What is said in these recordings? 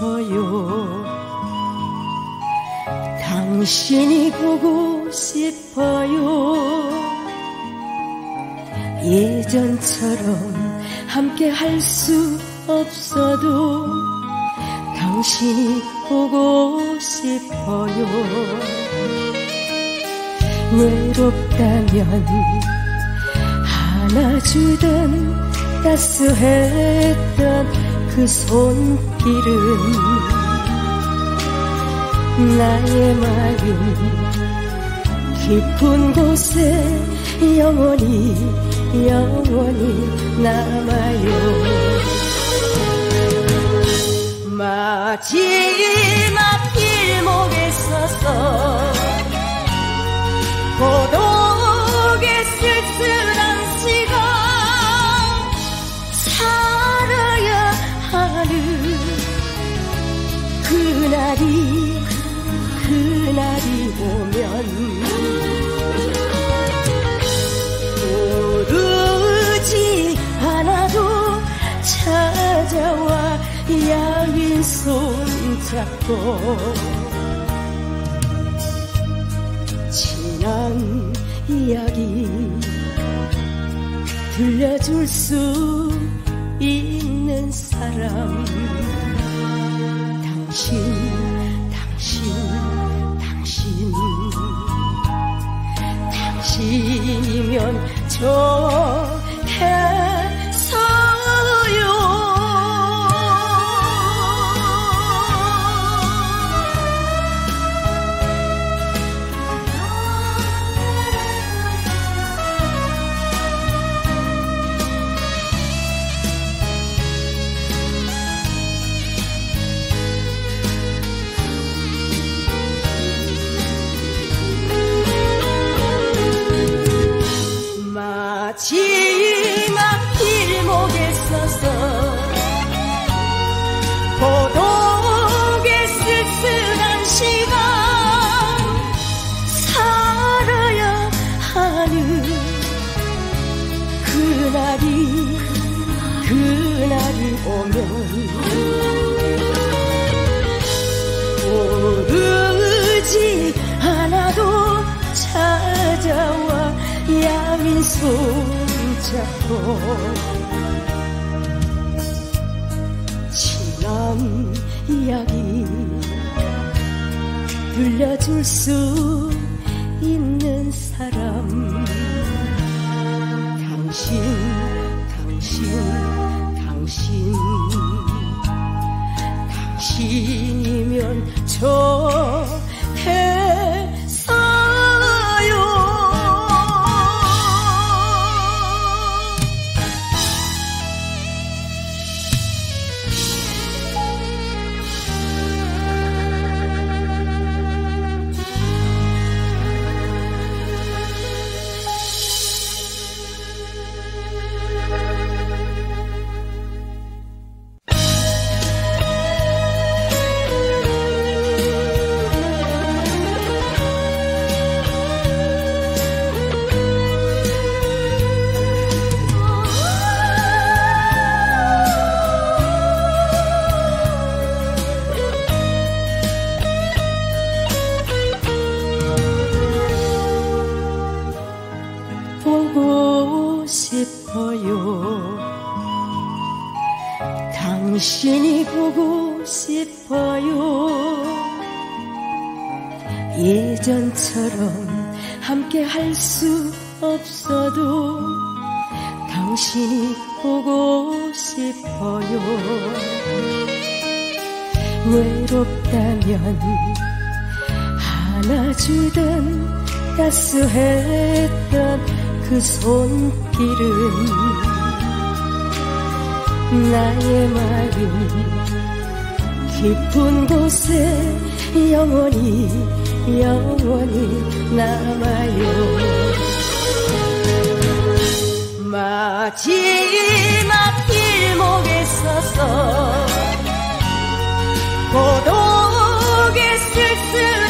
싶어요. 당신이 보고 싶어요. 예전처럼 함께 할 수 없어도 당신이 보고 싶어요. 외롭다면 하나 주던 따스했던 그 손길은 나의 마음 깊은 곳에 영원히 영원히 남아요. 마지막 길목에 서서 고독 손잡고 지난 이야기 들려줄 수 있는 사람. 당신 야윈 손잡고 지난 이야기 들려줄 수 있는 사람. 당신 당신 당신. 당신이면 좋 예전처럼 함께 할 수 없어도 당신이 보고 싶어요. 외롭다면 안아주던 따스했던 그 손길은 나의 마음 깊은 곳에 영원히 영원히 남아요. 마지막 길목에 서서 고독의 쓸쓸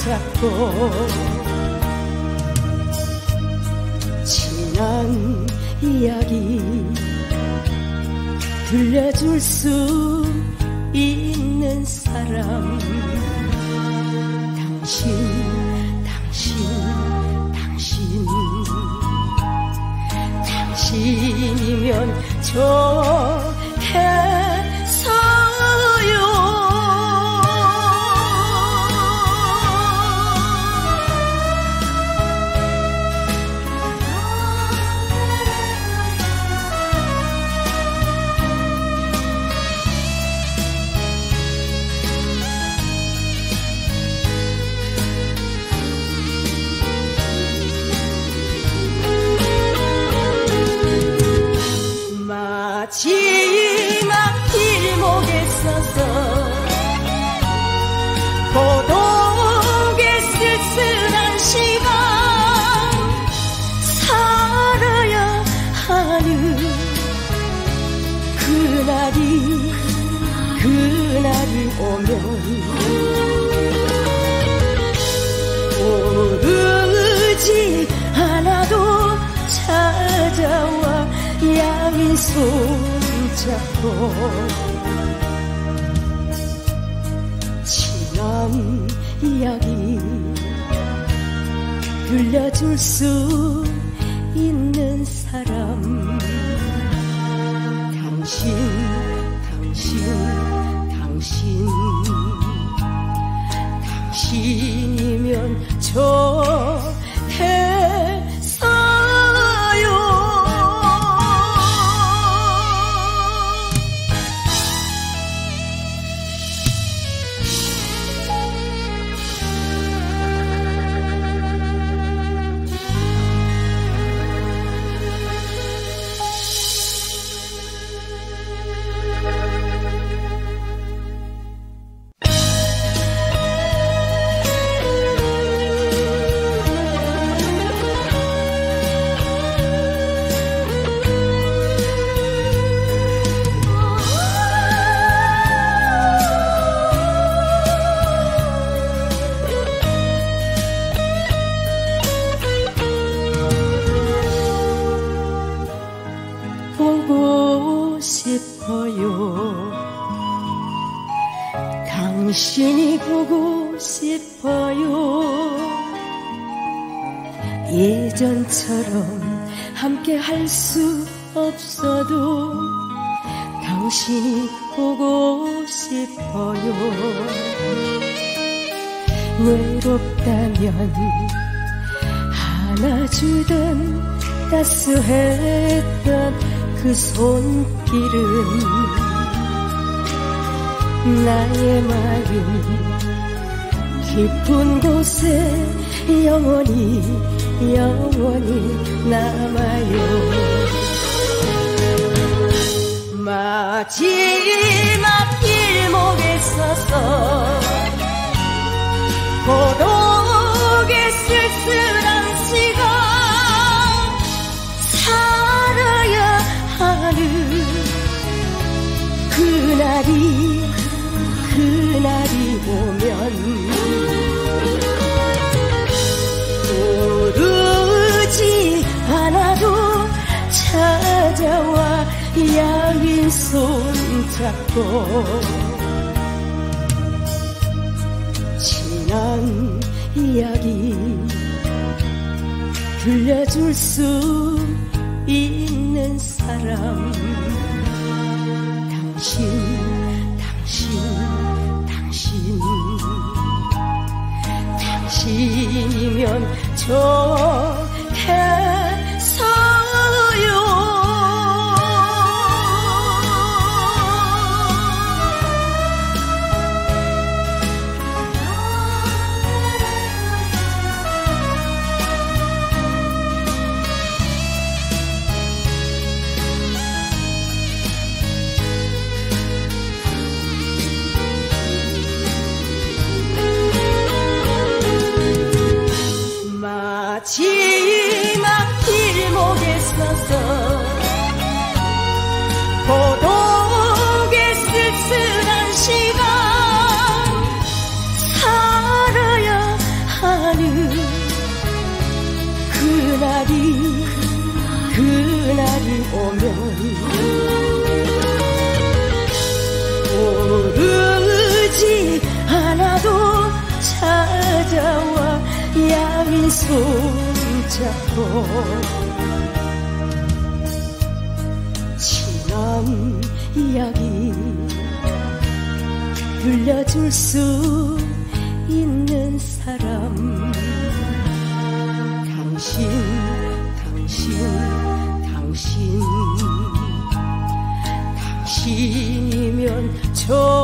손잡고 지난 이야기 들려줄 수 있는 사람. 당신 당신 당신. 당신이면 좋 날이 오면 오르지 않아도 찾아와 양이 손잡고 지난 이야기 들려줄 수 있는 사람. 당신 당신 당신. 당신이면 좋 당신이 보고 싶어요. 예전처럼 함께 할 수 없어도 당신이 보고 싶어요. 외롭다면 안아주던 따스했던 그 손길은 나의 마음 깊은 곳에 영원히 영원히 남아요. 마지막 길목에 잡고 지난 이야기 들려줄 수 있는 사람. 당신 당신 당신. 당신이면 좋 지난 이야기 들려줄 수 있는 사람. 당신 당신 당신. 당신이면 좋